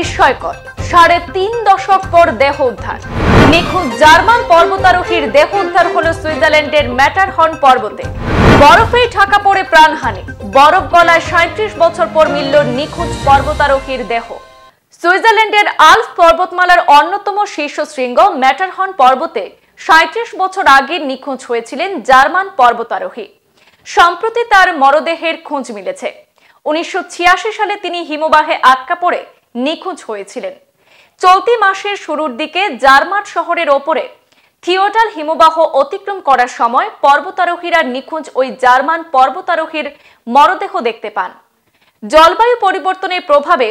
বিস্ময়কর। সাড়ে তিন দশক পর দেহ উদ্ধার। নিখোঁজ জার্মান পর্বতারোহীর দেহ উদ্ধার হল সুইজারল্যান্ডের ম্যাটারহর্ন পর্বতে। বরফেই ঢাকা পড়ে প্রাণহানি। বরফ গলায় সাঁত্রিশ বছর পর মিলল নিখোঁজ পর্বতারোহীর দেহ। সুইজারল্যান্ডের আলস পর্বতমালার অন্যতম শীর্ষ শৃঙ্গ ম্যাটারহর্ন পর্বতে সাঁত্রিশ বছর আগে নিখোঁজ হয়েছিলেন জার্মান পর্বতারোহী। সম্প্রতি তার মরদেহের খোঁজ মিলেছে। উনিশশো ছিয়াশি সালে তিনি হিমবাহে আটকা পড়ে নিখোঁজ হয়েছিলেন। চলতি মাসের শুরুর দিকে জার্মান শহরের ওপরে থিওটাল হিমবাহ অতিক্রম করার সময় পর্বতারোহীরা নিখোঁজ ওই জার্মান পর্বতারোহীর মরদেহ দেখতে পান। জলবায়ু পরিবর্তনের প্রভাবে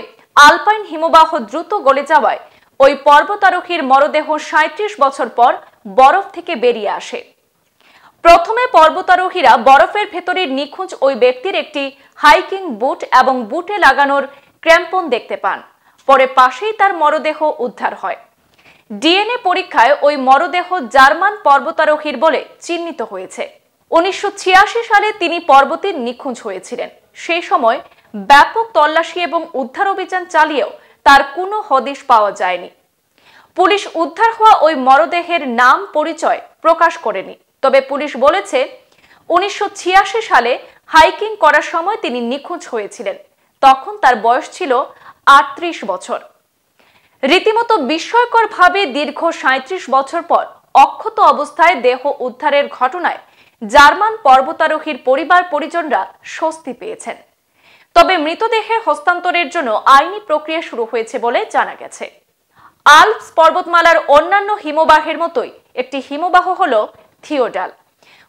আলপাইন হিমবাহ দ্রুত গলে যাওয়ায় ওই পর্বতারোহীর মরদেহ সাঁত্রিশ বছর পর বরফ থেকে বেরিয়ে আসে। প্রথমে পর্বতারোহীরা বরফের ভেতরে নিখোঁজ ওই ব্যক্তির একটি হাইকিং বুট এবং বুটে লাগানোর ক্র্যাম্পন দেখতে পান। পরে পাশেই তার মরদেহ উদ্ধার হয়। ডিএনএ পরীক্ষায় ওই মরদেহ জার্মান পর্বতারোহীর বলে চিহ্নিত হয়েছে। উনিশশো ছিয়াশি সালে তিনি পর্বতে নিখোঁজ হয়েছিলেন। সেই সময় ব্যাপক তল্লাশি এবং উদ্ধার অভিযান চালিয়েও তার কোনো হদিশ পাওয়া যায়নি। পুলিশ উদ্ধার হওয়া ওই মরদেহের নাম পরিচয় প্রকাশ করেনি। তবে পুলিশ বলেছে, উনিশশো ছিয়াশি সালে হাইকিং করার সময় তিনি নিখোঁজ হয়েছিলেন। তখন তার বয়স ছিল আটত্রিশ বছর। রীতিমতো বিস্ময়করভাবে দীর্ঘ সাঁত্রিশ বছর পর অক্ষত অবস্থায় দেহ উদ্ধারের ঘটনায় জার্মান পর্বতারোহীর পরিবার পরিজনরা স্বস্তি পেয়েছেন। তবে মৃতদেহের হস্তান্তরের জন্য আইনি প্রক্রিয়া শুরু হয়েছে বলে জানা গেছে। আলপস পর্বতমালার অন্যান্য হিমবাহের মতোই একটি হিমবাহ হল থিওডাল।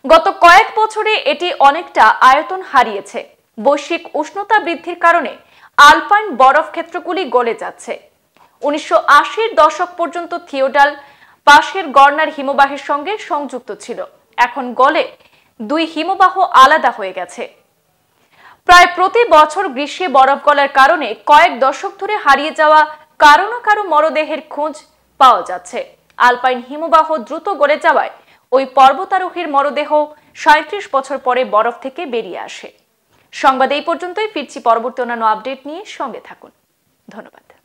গত কয়েক বছরে এটি অনেকটা আয়তন হারিয়েছে। বৈশ্বিক উষ্ণতা বৃদ্ধির কারণে আলপাইন বরফ ক্ষেত্রগুলি গলে যাচ্ছে। উনিশশো দশক পর্যন্ত থিওডাল পাশের গর্নার হিমবাহের সঙ্গে সংযুক্ত ছিল। এখন গলে দুই হিমবাহ আলাদা হয়ে গেছে। প্রায় প্রতি বছর গ্রীষ্মে বরফ গলার কারণে কয়েক দশক ধরে হারিয়ে যাওয়া কারও না কারও মরদেহের খোঁজ পাওয়া যাচ্ছে। আলপাইন হিমবাহ দ্রুত গড়ে যাওয়ায় ওই পর্বতারোহীর মরদেহ সাঁত্রিশ বছর পরে বরফ থেকে বেরিয়ে আসে। সংবাদ এই পর্যন্তই। ফিরছি পরবর্তী অন্যান্য আপডেট নিয়ে। সঙ্গে থাকুন। ধন্যবাদ।